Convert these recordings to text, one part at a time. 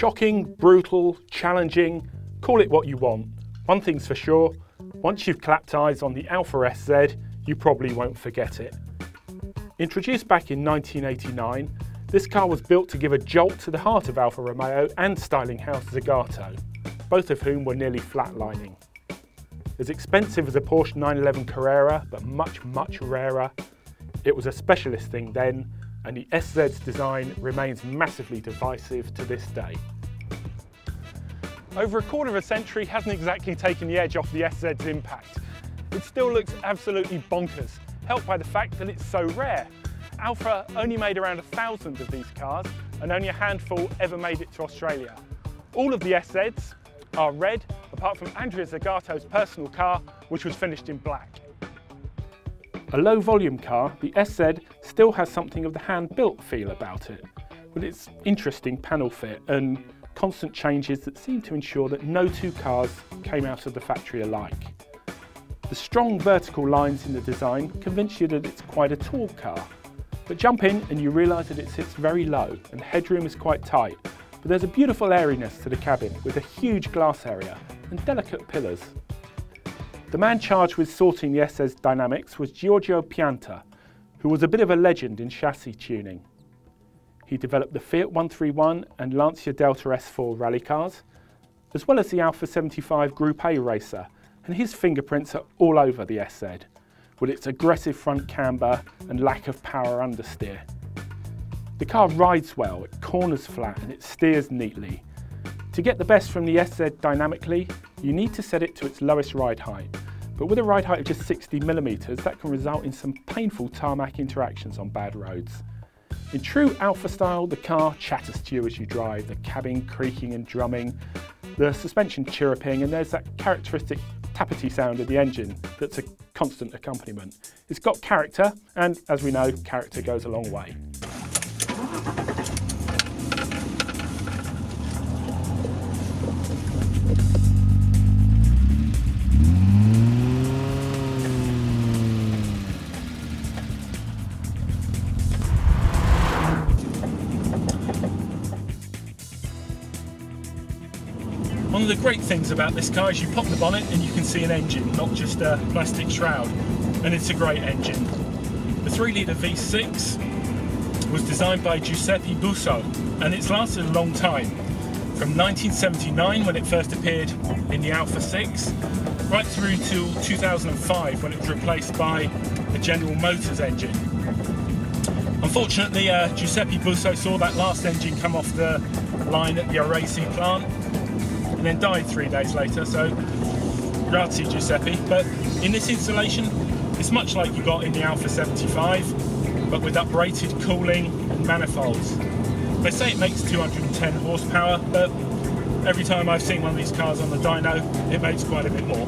Shocking, brutal, challenging, call it what you want. One thing's for sure, once you've clapped eyes on the Alfa SZ, you probably won't forget it. Introduced back in 1989, this car was built to give a jolt to the heart of Alfa Romeo and styling house Zagato, both of whom were nearly flatlining. As expensive as a Porsche 911 Carrera, but much, much rarer, it was a specialist thing then, and the SZ's design remains massively divisive to this day. Over a quarter of a century hasn't exactly taken the edge off the SZ's impact. It still looks absolutely bonkers, helped by the fact that it's so rare. Alfa only made around a thousand of these cars, and only a handful ever made it to Australia. All of the SZs are red, apart from Andrea Zagato's personal car, which was finished in black. A low volume car, the SZ still has something of the hand-built feel about it, with its interesting panel fit and constant changes that seem to ensure that no two cars came out of the factory alike. The strong vertical lines in the design convince you that it's quite a tall car, but jump in and you realise that it sits very low and headroom is quite tight, but there's a beautiful airiness to the cabin with a huge glass area and delicate pillars. The man charged with sorting the SZ's dynamics was Giorgio Pianta, who was a bit of a legend in chassis tuning. He developed the Fiat 131 and Lancia Delta S4 rally cars, as well as the Alfa 75 Group A racer, and his fingerprints are all over the SZ, with its aggressive front camber and lack of power understeer. The car rides well, it corners flat and it steers neatly. To get the best from the SZ dynamically, you need to set it to its lowest ride height, but with a ride height of just 60 millimeters, that can result in some painful tarmac interactions on bad roads. In true Alfa style, the car chatters to you as you drive, the cabin creaking and drumming, the suspension chirruping, and there's that characteristic tappity sound of the engine that's a constant accompaniment. It's got character, and as we know, character goes a long way. One of the great things about this car is you pop the bonnet and you can see an engine, not just a plastic shroud, and it's a great engine. The 3 litre V6 was designed by Giuseppe Busso and it's lasted a long time. From 1979 when it first appeared in the Alfa 6 right through to 2005 when it was replaced by a General Motors engine. Unfortunately, uh, Giuseppe Busso saw that last engine come off the line at the Arese plant and then died three days later. So, grazie Giuseppe. But in this installation, it's much like you got in the Alfa 75, but with uprated cooling and manifolds. They say it makes 210 horsepower, but every time I've seen one of these cars on the dyno, it makes quite a bit more.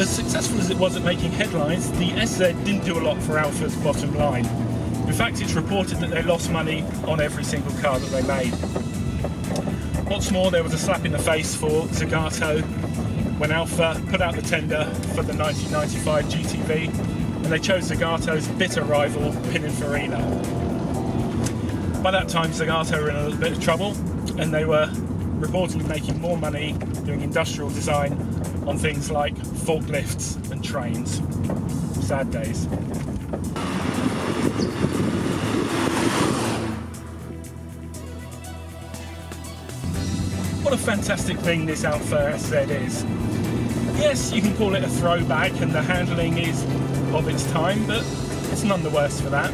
As successful as it was at making headlines, the SZ didn't do a lot for Alfa's bottom line. In fact, it's reported that they lost money on every single car that they made. What's more, there was a slap in the face for Zagato when Alfa put out the tender for the 1995 GTV and they chose Zagato's bitter rival Pininfarina. By that time, Zagato were in a little bit of trouble and they were reportedly making more money doing industrial design on things like forklifts and trains. Sad days. What a fantastic thing this Alfa SZ is. Yes, you can call it a throwback and the handling is of its time, but it's none the worse for that.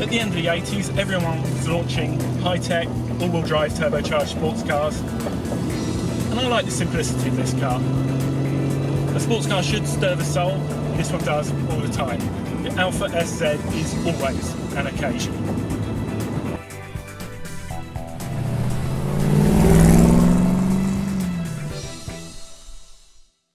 At the end of the 80s, everyone was launching high-tech, all-wheel drive turbocharged sports cars, and I like the simplicity of this car. A sports car should stir the soul, this one does all the time. The Alfa SZ is always an occasion.